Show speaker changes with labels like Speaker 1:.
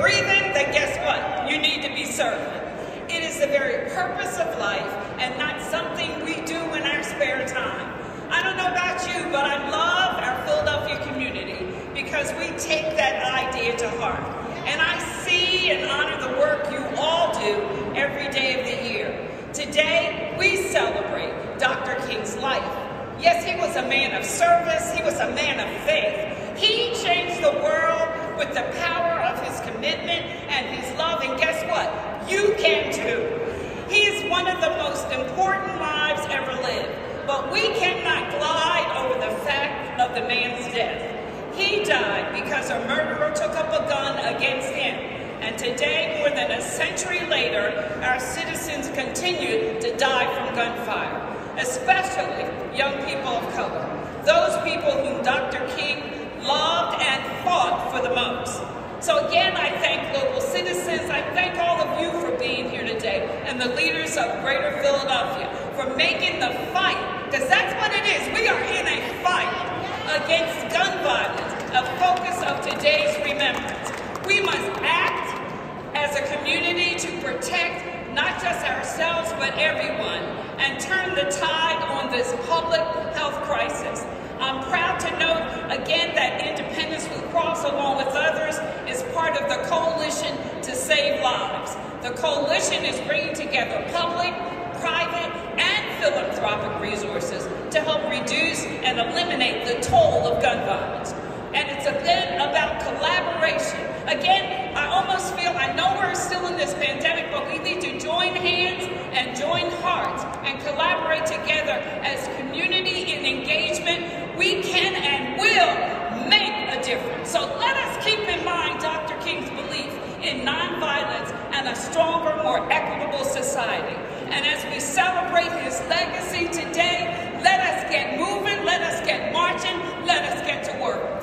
Speaker 1: breathing, then guess what? You need to be serving. It is the very purpose of life and not something we do in our spare time. I don't know about you, but I love our Philadelphia community because we take that idea to heart. And I see and honor the work you all do every day of the year. Today, we celebrate Dr. King's life. Yes, he was a man of service. He was a man of faith. He changed the world with the power and his love. And guess what? You can too. He is one of the most important lives ever lived. But we cannot glide over the fact of the man's death. He died because a murderer took up a gun against him. And today, more than a century later, our citizens continue to die from gunfire, especially young people of color, those people whom Dr. King loved and fought for the most. So again, I thank local citizens, I thank all of you for being here today, and the leaders of Greater Philadelphia for making the fight, because that's what it is. We are in a fight against gun violence, a focus of today's remembrance. We must act as a community to protect not just ourselves, but everyone, and turn the tide on this public health crisis. I'm proud to note again that Independence Blue Cross, along with others, is part of the Coalition to Save Lives. The coalition is bringing together public, private, and philanthropic resources to help reduce and eliminate the toll of gun violence. And it's again about collaboration. Again, I almost feel, I know we're still in this pandemic, but we need to join hands and join hearts and collaborate together as stronger, more equitable society. And as we celebrate his legacy today, let us get moving, let us get marching, let us get to work.